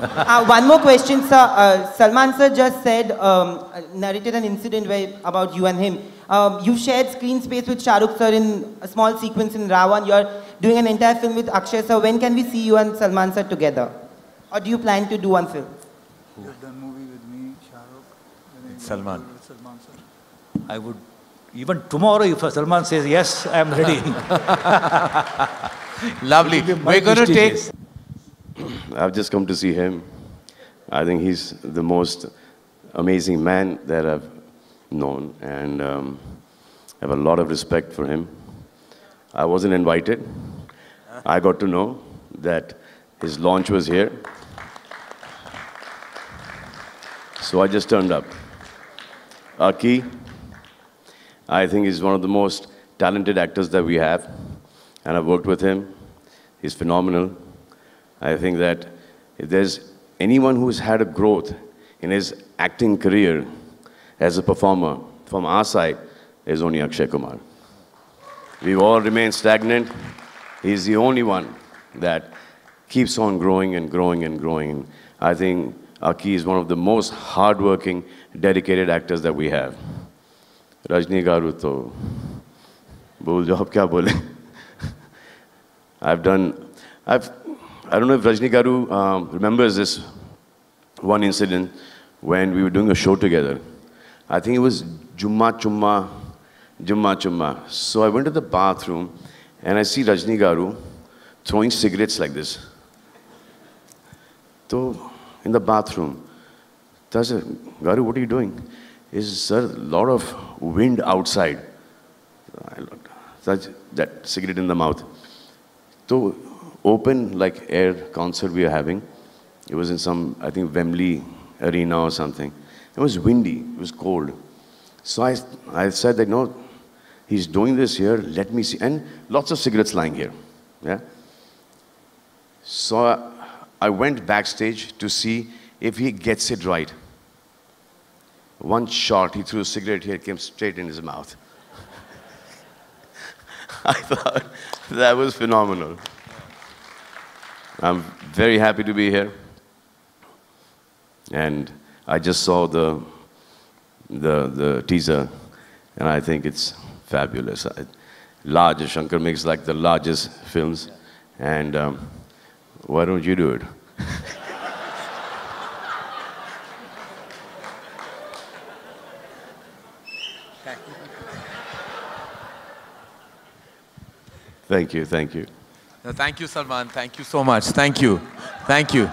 Uh, one more question, sir. Uh, Salman sir just said, um, narrated an incident where, about you and him. Um, you shared screen space with Shahrukh sir in a small sequence in Ra.One. You're doing an entire film with Akshay sir. When can we see you and Salman sir together? Or do you plan to do one film? You've done movie with me, Shahrukh. and then Salman. you Salman sir. I would, even tomorrow, if Salman says yes, I am ready. Lovely. It will be We're going to take. I've just come to see him. I think he's the most amazing man that I've known, and um, have a lot of respect for him. I wasn't invited. I got to know that his launch was here. So I just turned up. Aki, I think he's one of the most talented actors that we have, and I've worked with him. He's phenomenal. I think that if there's anyone who's had a growth in his acting career as a performer from our side, is only Akshay Kumar. We've all remained stagnant. He's the only one that keeps on growing and growing and growing. I think Aki is one of the most hardworking, dedicated actors that we have. Rajni Garu to bhul jo kya bole. I've done, I've, I don't know if Rajni Garu um, remembers this one incident when we were doing a show together. I think it was Jumma Chumma, Jumma Chumma. So I went to the bathroom and I see Rajni Garu throwing cigarettes like this. So in the bathroom, I said, Garu, what are you doing? Said, sir, a lot of wind outside. Such that cigarette in the mouth. So open like air concert we were having. It was in some, I think, Wembley arena or something. It was windy. It was cold. So I, I said that, no, he's doing this here. Let me see. And lots of cigarettes lying here. Yeah. So I, went backstage to see if he gets it right. One shot, he threw a cigarette here, came straight in his mouth. I thought that was phenomenal. I'm very happy to be here. And I just saw the, the, the teaser, and I think it's fabulous. I, large, Shankar makes like the largest films, and um, why don't you do it? Thank you, thank you. No, thank you, Salman. Thank you so much. Thank you. Thank you.